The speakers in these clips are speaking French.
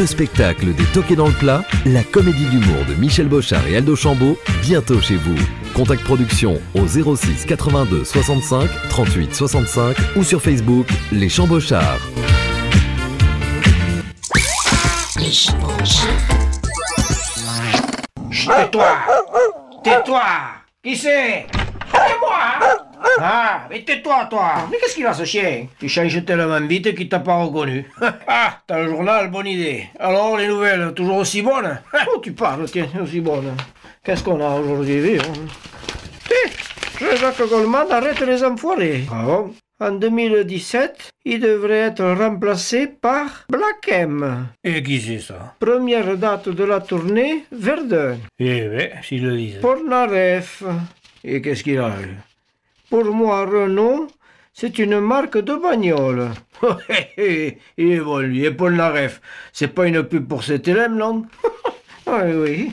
Le spectacle des Toqués dans le plat, la comédie d'humour de Michel Bochard et Aldo Chambaud, bientôt chez vous. Contact production au 06 82 65 38 65 ou sur Facebook Les Chambochards. Tais-toi Tais-toi Qui c'est? C'est moi Ah, mais tais-toi, toi Mais qu'est-ce qu'il a, ce chien? Tu changes tellement vite qu'il t'a pas reconnu. ah, t'as le journal, bonne idée. Alors, les nouvelles, toujours aussi bonnes? Oh, tu parles, tiens, aussi bonnes. Qu'est-ce qu'on a aujourd'hui Tiens, Jacques Goldman arrête les enfoirés. Ah bon? En 2017, il devrait être remplacé par Black M. Et qui c'est ça? Première date de la tournée, Verdun. Eh oui, s'il le disait. Pornaref. Et qu'est-ce qu'il a eu? Pour moi, Renault, c'est une marque de bagnole. il est bon, lui. Et Polnareff, c'est pas une pub pour élève, non? Oui, oui.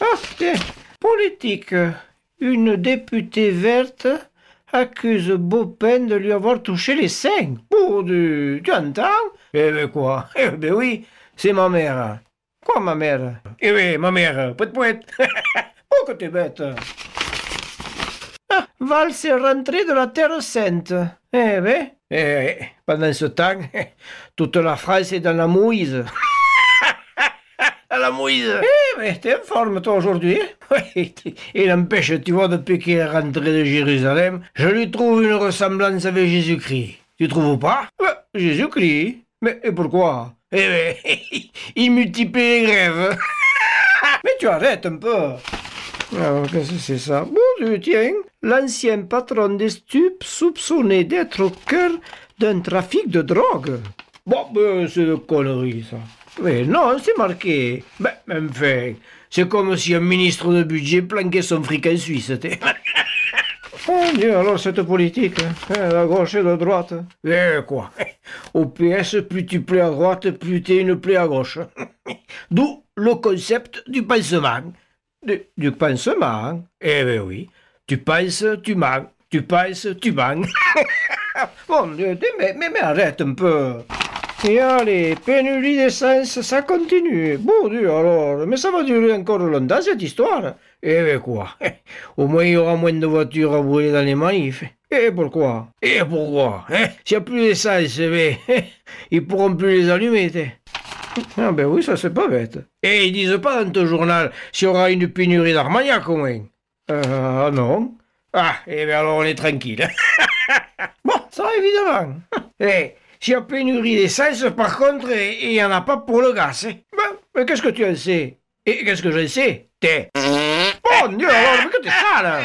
Ah, tiens, politique. Une députée verte accuse Beaupen de lui avoir touché les seins. Pour du... Tu entends? Eh ben quoi? Eh ben oui, c'est ma mère. Quoi ma mère? Eh oui, ma mère. Poète poète. oh que t'es bête. Ah, Val s'est rentré de la Terre Sainte. Eh ben, eh, pendant ce temps, toute la France est dans la mouise. la mouise. Eh, mais t'es en forme, toi, aujourd'hui. Oui, il empêche, tu vois, depuis qu'il est rentré de Jérusalem, je lui trouve une ressemblance avec Jésus-Christ. Tu trouves pas? Jésus-Christ. Mais et pourquoi? Eh ben, il multiplie les grèves. mais tu arrêtes un peu. Alors, qu'est-ce que c'est ça? Bon Dieu, tiens, l'ancien patron des stupes soupçonné d'être au cœur d'un trafic de drogue. Bon, ben, c'est de conneries, ça. Mais non, c'est marqué. Ben, enfin, c'est comme si un ministre de budget planquait son fric en Suisse. t'es. Oh Dieu, alors cette politique, hein, la gauche et la droite. Eh quoi? Au PS, plus tu plais à droite, plus t'es une plaie à gauche. D'où le concept du pansement. Du, du pansement Eh ben oui. Tu penses, tu manges. Tu penses, tu manges. Mon Dieu, mais, mais, mais arrête un peu. Et allez, pénurie d'essence, ça continue. Bon Dieu alors, mais ça va durer encore longtemps cette histoire. Eh ben quoi? Au moins il y aura moins de voitures à brûler dans les manifs. Et pourquoi? Et pourquoi hein? S'il n'y a plus d'essence, eh ben, ils pourront plus les allumer. Ah ben oui, ça c'est pas bête. Et ils disent pas dans ton journal s'il y aura une pénurie d'Armagnac au moins. Euh, non. Ah, eh bien alors on est tranquille. bon, ça évidemment. Eh, s'il y a pénurie d'essence, par contre, et il n'y en a pas pour le gaz. Ben, mais qu'est-ce que tu en sais? Et qu'est-ce que je sais? T'es. Oh Dieu, alors, mais que t'es sale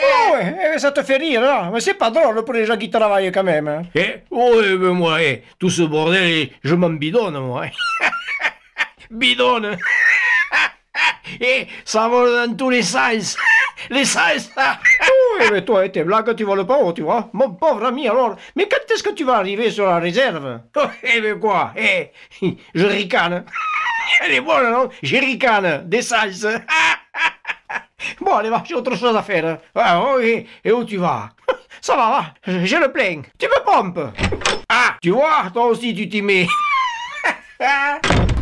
Oh ouais, eh, ça te fait rire, là Mais c'est pas drôle pour les gens qui travaillent quand même. hein. Eh, oh, eh, ben moi, eh, tout ce bordel, eh, je m'en bidonne, moi. hein. bidonne. Et ça va dans tous les sens. Les sens. Oui, mais toi et tes blagues, tu voles pas tu vois. Mon pauvre ami, alors. Mais quand est-ce que tu vas arriver sur la réserve? Oh, Eh ben quoi? Eh, je ricane. Elle est bonne, non? Je ricane, d'essence Allez, va, j'ai autre chose à faire. Ah, oui, et où tu vas? Ça va, va, j'ai le plein. Tu me pompes Ah, tu vois, toi aussi, tu t'y mets.